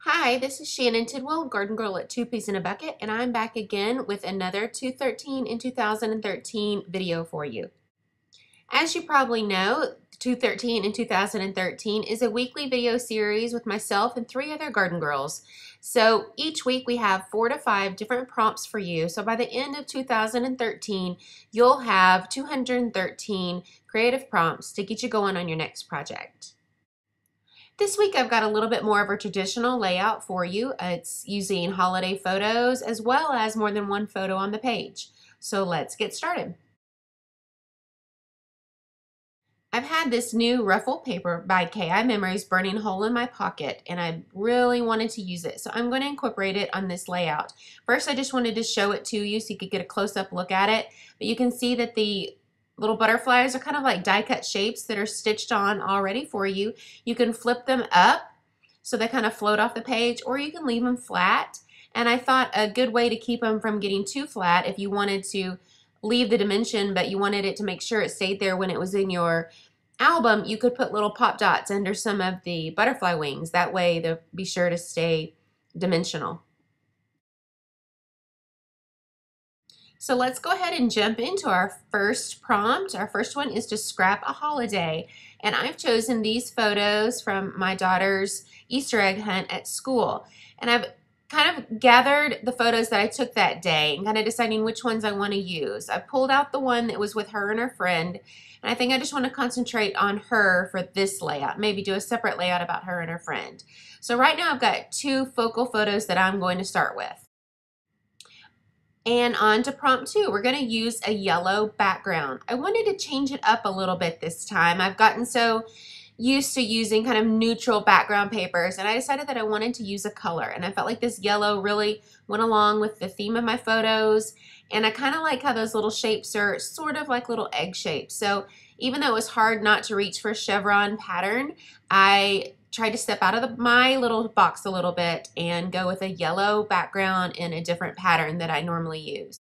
Hi, this is Shannon Tidwell, Garden Girl at Two Peas in a Bucket, and I'm back again with another 213 in 2013 video for you. As you probably know, 213 in 2013 is a weekly video series with myself and three other garden girls. So each week we have four to five different prompts for you. So by the end of 2013, you'll have 213 creative prompts to get you going on your next project. This week I've got a little bit more of a traditional layout for you. It's using holiday photos as well as more than one photo on the page. So let's get started. I've had this new ruffle paper by KI Memories burning hole in my pocket and I really wanted to use it. So I'm going to incorporate it on this layout. First I just wanted to show it to you so you could get a close-up look at it. But you can see that the little butterflies are kind of like die cut shapes that are stitched on already for you. You can flip them up so they kind of float off the page or you can leave them flat. And I thought a good way to keep them from getting too flat if you wanted to leave the dimension but you wanted it to make sure it stayed there when it was in your album, you could put little pop dots under some of the butterfly wings. That way they'll be sure to stay dimensional. So let's go ahead and jump into our first prompt. Our first one is to scrap a holiday. And I've chosen these photos from my daughter's Easter egg hunt at school. And I've kind of gathered the photos that I took that day and kind of deciding which ones I want to use. I pulled out the one that was with her and her friend. And I think I just want to concentrate on her for this layout. Maybe do a separate layout about her and her friend. So right now I've got two focal photos that I'm going to start with. And on to prompt two, we're gonna use a yellow background. I wanted to change it up a little bit this time. I've gotten so used to using kind of neutral background papers and I decided that I wanted to use a color and I felt like this yellow really went along with the theme of my photos and I kind of like how those little shapes are sort of like little egg shapes. So even though it was hard not to reach for a chevron pattern, I tried to step out of the, my little box a little bit and go with a yellow background in a different pattern that I normally use.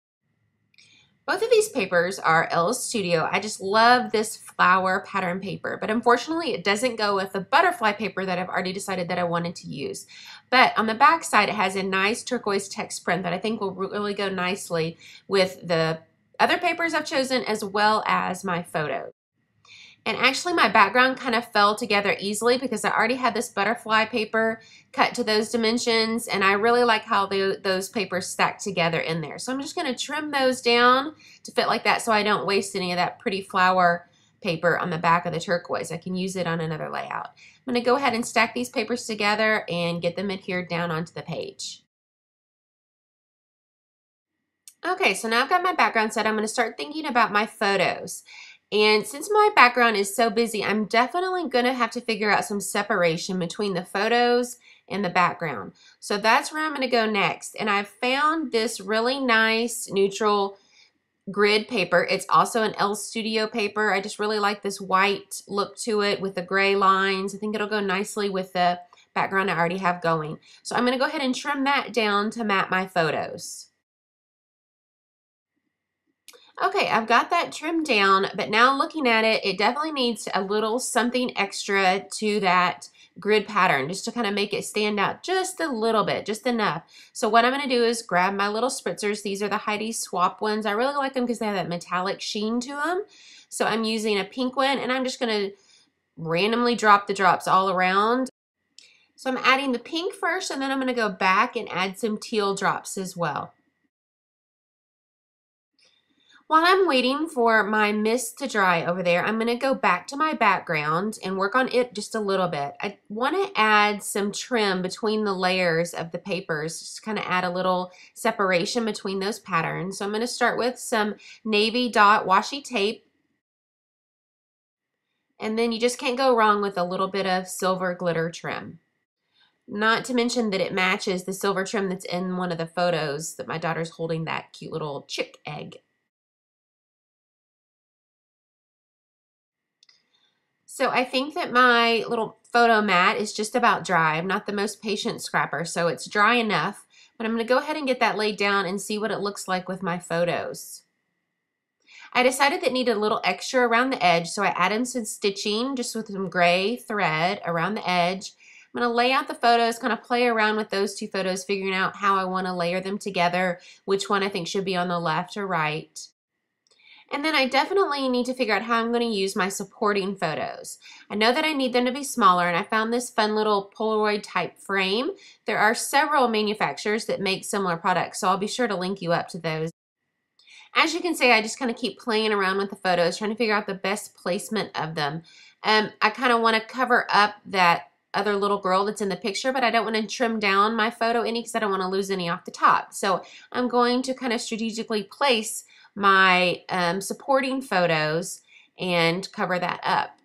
Both of these papers are Elle's Studio. I just love this flower pattern paper, but unfortunately it doesn't go with the butterfly paper that I've already decided that I wanted to use. But on the back side, it has a nice turquoise text print that I think will really go nicely with the other papers I've chosen as well as my photos. And actually my background kind of fell together easily because I already had this butterfly paper cut to those dimensions and I really like how the, those papers stack together in there. So I'm just going to trim those down to fit like that so I don't waste any of that pretty flower paper on the back of the turquoise. I can use it on another layout. I'm going to go ahead and stack these papers together and get them adhered down onto the page. Okay, so now I've got my background set. I'm going to start thinking about my photos. And since my background is so busy, I'm definitely going to have to figure out some separation between the photos and the background. So that's where I'm going to go next. And I've found this really nice neutral grid paper. It's also an Elle Studio paper. I just really like this white look to it with the gray lines. I think it'll go nicely with the background I already have going. So I'm going to go ahead and trim that down to map my photos. Okay, I've got that trimmed down, but now looking at it, it definitely needs a little something extra to that grid pattern just to kind of make it stand out just a little bit, just enough. So what I'm going to do is grab my little spritzers. These are the Heidi Swapp ones. I really like them because they have that metallic sheen to them. So I'm using a pink one and I'm just going to randomly drop the drops all around. So I'm adding the pink first and then I'm going to go back and add some teal drops as well. While I'm waiting for my mist to dry over there, I'm going to go back to my background and work on it just a little bit. I want to add some trim between the layers of the papers, just kind of add a little separation between those patterns. So I'm going to start with some navy dot washi tape. And then you just can't go wrong with a little bit of silver glitter trim. Not to mention that it matches the silver trim that's in one of the photos that my daughter's holding that cute little chick egg. So I think that my little photo mat is just about dry. I'm not the most patient scrapper, so it's dry enough. But I'm going to go ahead and get that laid down and see what it looks like with my photos. I decided that needed a little extra around the edge, so I added some stitching just with some gray thread around the edge. I'm going to lay out the photos, kind of play around with those two photos, figuring out how I want to layer them together, which one I think should be on the left or right. And then I definitely need to figure out how I'm going to use my supporting photos. I know that I need them to be smaller and I found this fun little Polaroid type frame. There are several manufacturers that make similar products, so I'll be sure to link you up to those. As you can see, I just kind of keep playing around with the photos, trying to figure out the best placement of them. Um, I kind of want to cover up that other little girl that's in the picture, but I don't want to trim down my photo any because I don't want to lose any off the top. So I'm going to kind of strategically place my um, supporting photos and cover that up.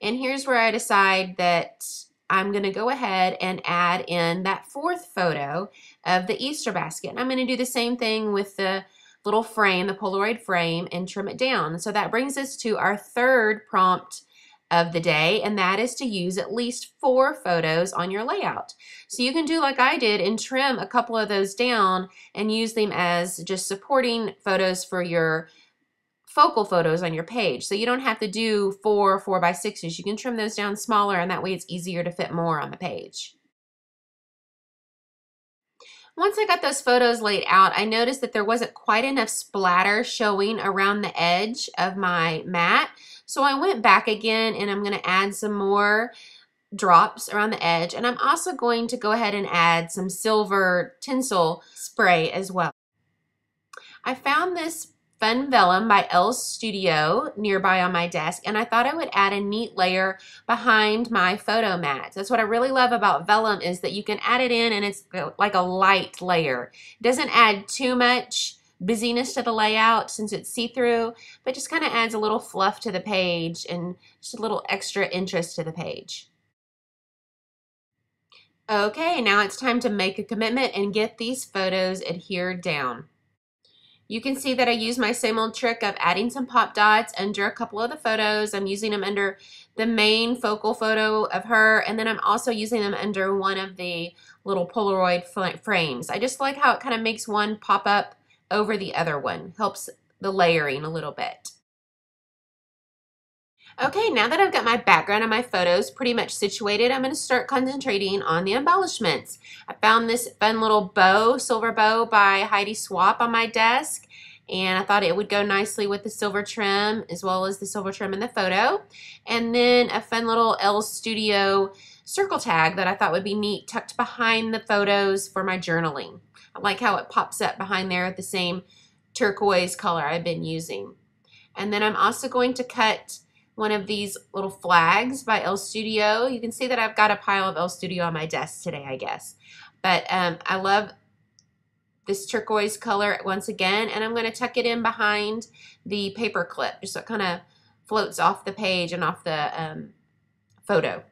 And here's where I decide that I'm going to go ahead and add in that fourth photo of the Easter basket. And I'm going to do the same thing with the little frame, the Polaroid frame, and trim it down. So that brings us to our third prompt of the day, and that is to use at least four photos on your layout. So you can do like I did and trim a couple of those down and use them as just supporting photos for your focal photos on your page. So you don't have to do four four by sixes. You can trim those down smaller and that way it's easier to fit more on the page. Once I got those photos laid out, I noticed that there wasn't quite enough splatter showing around the edge of my mat. So I went back again and I'm going to add some more drops around the edge. And I'm also going to go ahead and add some silver tinsel spray as well. I found this Fun Vellum by Elle's Studio nearby on my desk, and I thought I would add a neat layer behind my photo mat. That's what I really love about vellum is that you can add it in and it's uh, like a light layer. It doesn't add too much busyness to the layout since it's see-through, but just kind of adds a little fluff to the page and just a little extra interest to the page. Okay, now it's time to make a commitment and get these photos adhered down. You can see that I use my same old trick of adding some pop dots under a couple of the photos. I'm using them under the main focal photo of her, and then I'm also using them under one of the little Polaroid frames. I just like how it kind of makes one pop up over the other one. Helps the layering a little bit. Okay, now that I've got my background and my photos pretty much situated, I'm going to start concentrating on the embellishments. I found this fun little bow, silver bow by Heidi Swapp on my desk, and I thought it would go nicely with the silver trim as well as the silver trim in the photo. And then a fun little Elle Studio circle tag that I thought would be neat tucked behind the photos for my journaling. I like how it pops up behind there at the same turquoise color I've been using. And then I'm also going to cut one of these little flags by Elle Studio. You can see that I've got a pile of Elle Studio on my desk today, I guess. But um, I love this turquoise color once again, and I'm going to tuck it in behind the paper clip, just so it kind of floats off the page and off the um, photo.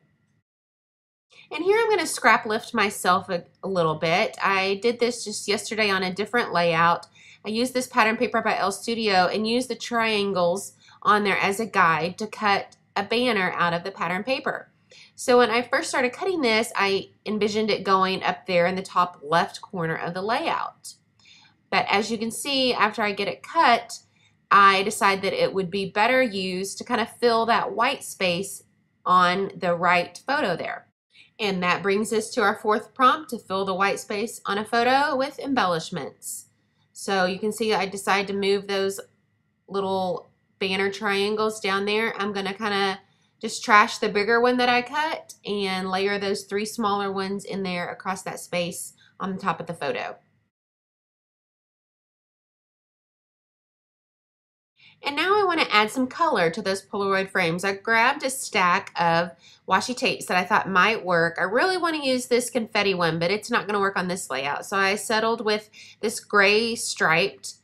And here I'm going to scrap lift myself a, a, little bit. I did this just yesterday on a different layout. I used this pattern paper by Elle Studio and used the triangles on there as a guide to cut a banner out of the pattern paper. So when I first started cutting this, I envisioned it going up there in the top left corner of the layout. But as you can see, after I get it cut, I decide that it would be better used to kind of fill that white space on the right photo there. And that brings us to our fourth prompt to fill the white space on a photo with embellishments. So you can see I decided to move those little banner triangles down there. I'm going to kind of just trash the bigger one that I cut and layer those three smaller ones in there across that space on the top of the photo. And now I want to add some color to those Polaroid frames. I grabbed a stack of washi tapes that I thought might work. I really want to use this confetti one, but it's not going to work on this layout. So I settled with this gray striped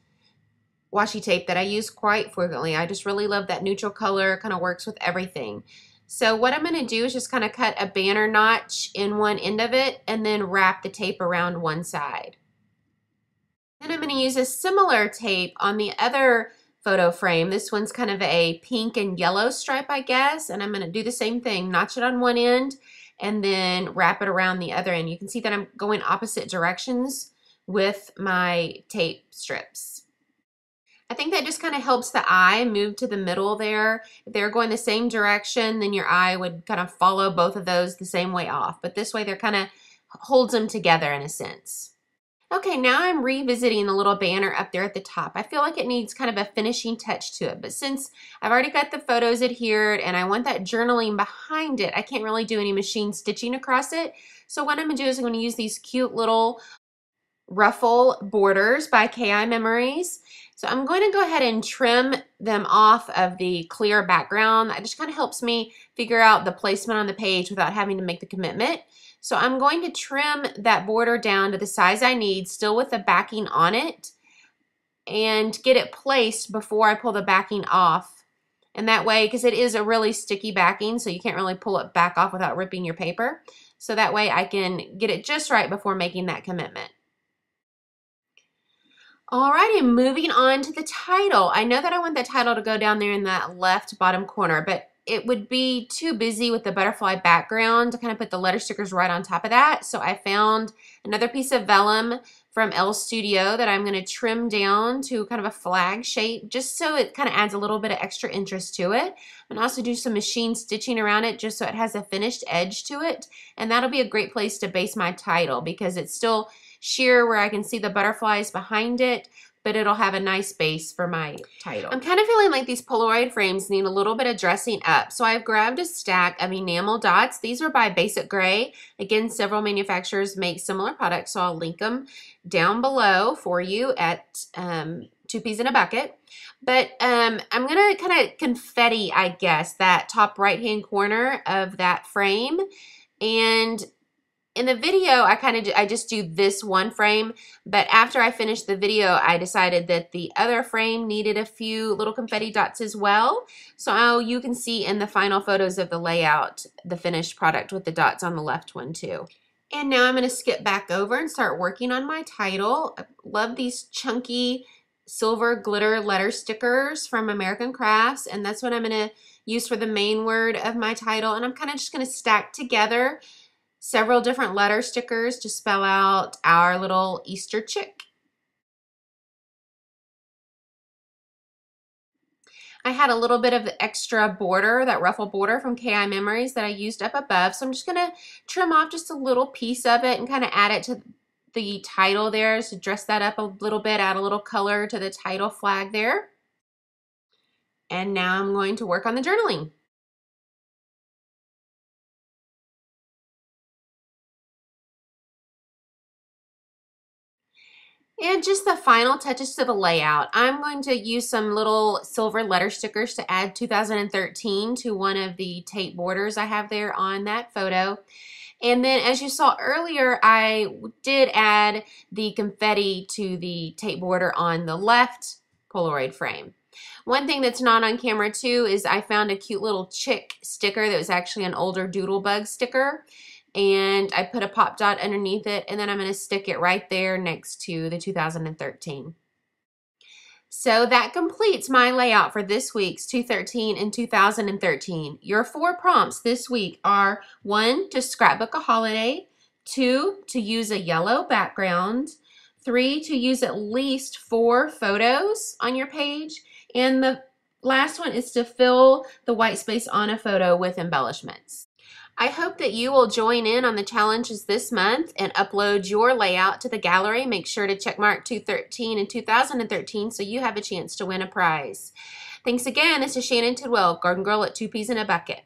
washi tape that I use quite frequently. I just really love that neutral color, kind of works with everything. So what I'm going to do is just kind of cut a banner notch in one end of it and then wrap the tape around one side. Then I'm going to use a similar tape on the other photo frame. This one's kind of a pink and yellow stripe, I guess, and I'm going to do the same thing, notch it on one end and then wrap it around the other end. You can see that I'm going opposite directions with my tape strips. I think that just kind of helps the eye move to the middle there. If they're going the same direction, then your eye would kind of follow both of those the same way off. But this way they're kind of holds them together in a sense. Okay, now I'm revisiting the little banner up there at the top. I feel like it needs kind of a finishing touch to it, but since I've already got the photos adhered and I want that journaling behind it, I can't really do any machine stitching across it. So what I'm gonna do is I'm gonna use these cute little ruffle borders by KI Memories. So I'm going to go ahead and trim them off of the clear background. That just kind of helps me figure out the placement on the page without having to make the commitment. So I'm going to trim that border down to the size I need, still with the backing on it, and get it placed before I pull the backing off. And that way, because it is a really sticky backing, so you can't really pull it back off without ripping your paper. So that way I can get it just right before making that commitment. Alrighty, moving on to the title. I know that I want the title to go down there in that left bottom corner, but it would be too busy with the butterfly background to kind of put the letter stickers right on top of that. So I found another piece of vellum from Elle Studio that I'm going to trim down to kind of a flag shape just so it kind of adds a little bit of extra interest to it. And also do some machine stitching around it just so it has a finished edge to it. And that'll be a great place to base my title because it's still sheer where I can see the butterflies behind it, but it'll have a nice base for my title. I'm kind of feeling like these Polaroid frames need a little bit of dressing up. So I've grabbed a stack of enamel dots. These are by Basic Grey. Again, several manufacturers make similar products, so I'll link them down below for you at um, Two Peas in a Bucket. But um, I'm going to kind of confetti, I guess, that top right-hand corner of that frame. And in the video, I kind of I just do this one frame, but after I finished the video, I decided that the other frame needed a few little confetti dots as well. So oh, you can see in the final photos of the layout, the finished product with the dots on the left one too. And now I'm going to skip back over and start working on my title. I love these chunky silver glitter letter stickers from American Crafts, and that's what I'm going to use for the main word of my title. And I'm kind of just going to stack together several different letter stickers to spell out our little Easter chick. I had a little bit of the extra border, that ruffle border from KI Memories that I used up above. So I'm just going to trim off just a little piece of it and kind of add it to the title there to dress that up a little bit, add a little color to the title flag there. And now I'm going to work on the journaling. And just the final touches to the layout. I'm going to use some little silver letter stickers to add 2013 to one of the tape borders I have there on that photo. And then as you saw earlier, I did add the confetti to the tape border on the left Polaroid frame. One thing that's not on camera too is I found a cute little chick sticker that was actually an older Doodlebug sticker and I put a pop dot underneath it and then I'm going to stick it right there next to the 2013. So that completes my layout for this week's 213 and 2013. Your four prompts this week are one, to scrapbook a holiday, two, to use a yellow background, three, to use at least four photos on your page, and the last one is to fill the white space on a photo with embellishments. I hope that you will join in on the challenges this month and upload your layout to the gallery. Make sure to check mark 213 and 2013 so you have a chance to win a prize. Thanks again. This is Shannon Tidwell, Garden Girl at Two Peas in a Bucket.